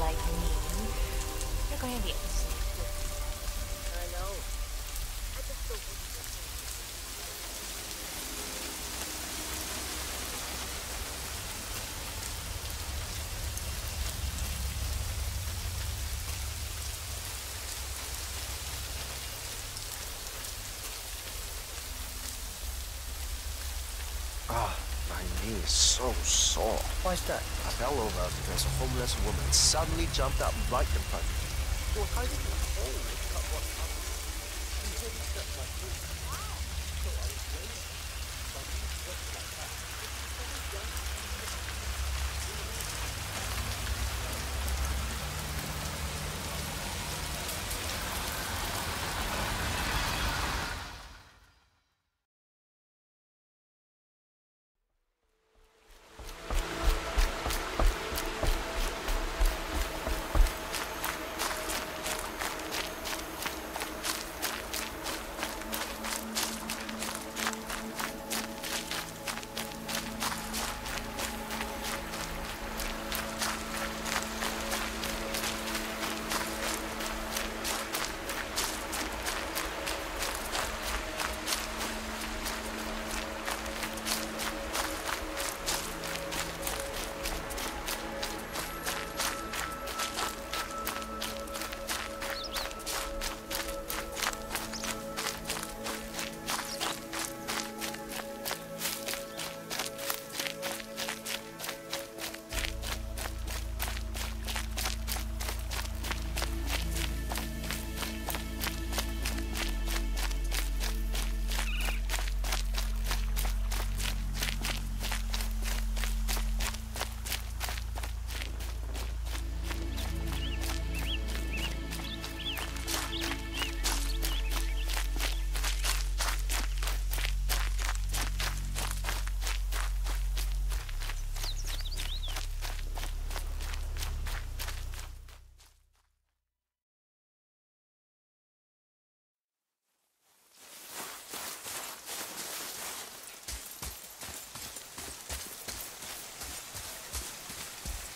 like me, you're going to be knee is so sore. Why is that? I fell over because a homeless woman suddenly jumped up right in front of me. In a hole. It's what happened. You didn't step like this.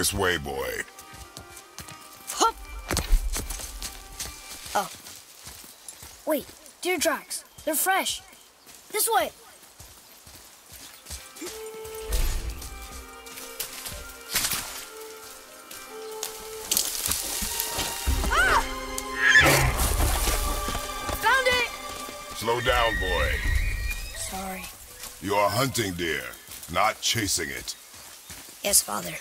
This way, boy. Hup! Oh. Wait, deer tracks. They're fresh. This way. Ah! Found it! Slow down, boy. Sorry. You are hunting deer, not chasing it. Yes, father.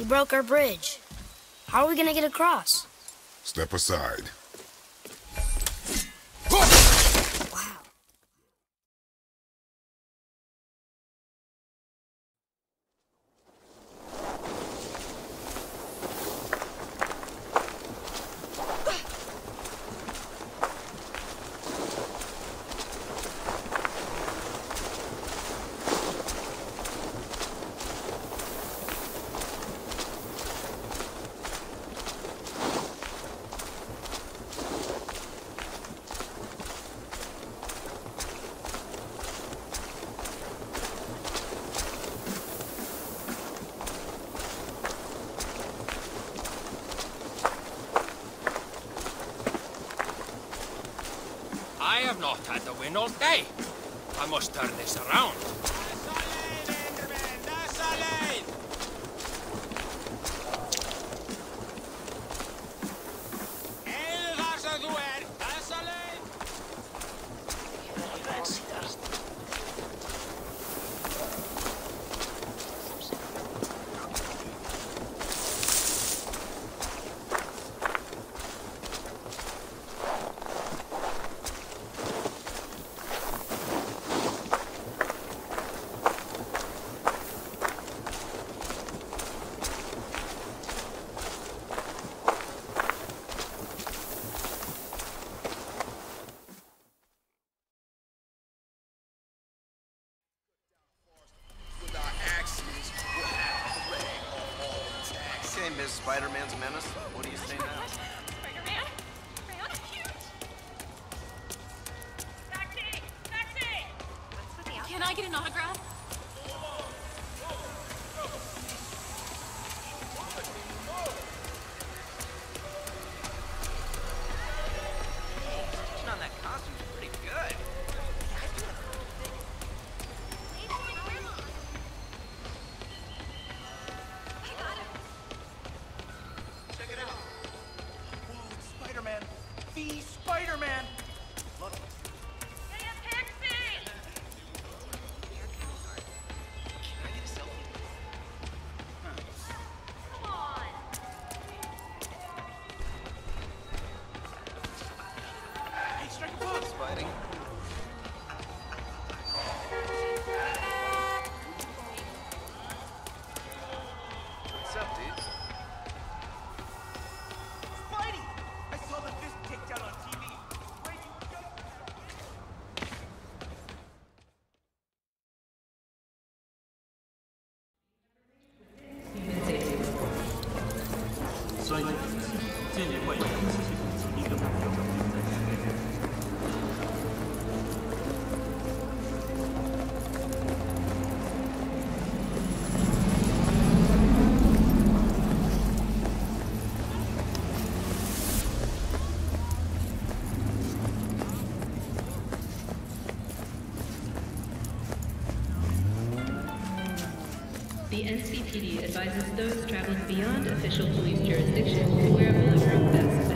He broke our bridge. How are we gonna get across? Step aside. Not had the win all day. I must turn this around. name is Spider-Man's Menace. What do you say now? beast. the NCPD advises those traveling beyond official police jurisdiction to wear a bulletproof vest.